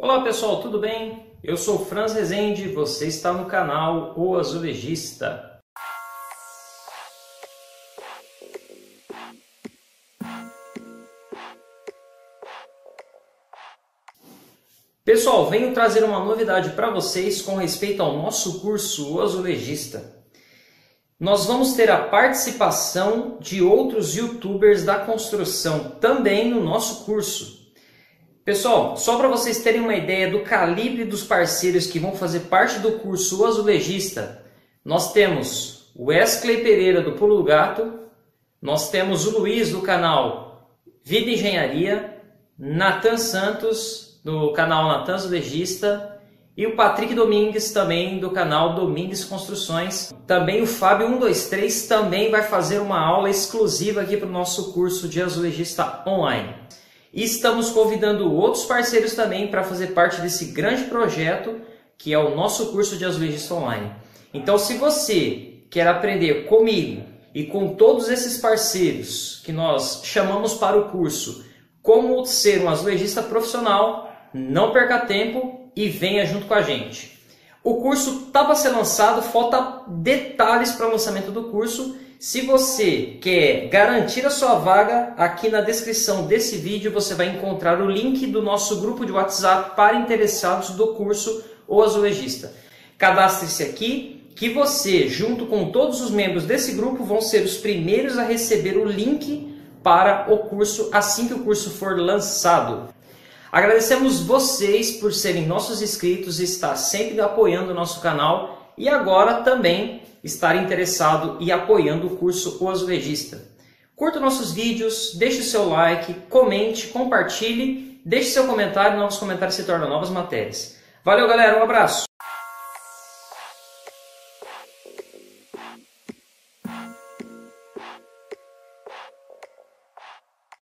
Olá pessoal, tudo bem? Eu sou Franz Rezende, você está no canal O Azulejista. Pessoal, venho trazer uma novidade para vocês com respeito ao nosso curso O Azulejista. Nós vamos ter a participação de outros youtubers da construção também no nosso curso. Pessoal, só para vocês terem uma ideia do calibre dos parceiros que vão fazer parte do curso Azulejista, nós temos o Wesley Pereira do Pulo do Gato, nós temos o Luiz do canal Vida Engenharia, Natan Santos do canal Natan Azulejista e o Patrick Domingues também do canal Domingues Construções. Também o Fábio 123 também vai fazer uma aula exclusiva aqui para o nosso curso de azulejista online. E estamos convidando outros parceiros também para fazer parte desse grande projeto que é o nosso curso de azulejista online. Então, se você quer aprender comigo e com todos esses parceiros que nós chamamos para o curso como ser um azulejista profissional, não perca tempo e venha junto com a gente. O curso está para ser lançado, falta detalhes para o lançamento do curso se você quer garantir a sua vaga, aqui na descrição desse vídeo você vai encontrar o link do nosso grupo de WhatsApp para interessados do curso O Azulejista. Cadastre-se aqui que você, junto com todos os membros desse grupo, vão ser os primeiros a receber o link para o curso assim que o curso for lançado. Agradecemos vocês por serem nossos inscritos e estar sempre apoiando o nosso canal e agora também estar interessado e apoiando o curso O Azulejista. Curta nossos vídeos, deixe o seu like, comente, compartilhe, deixe seu comentário, novos comentários se tornam novas matérias. Valeu galera, um abraço!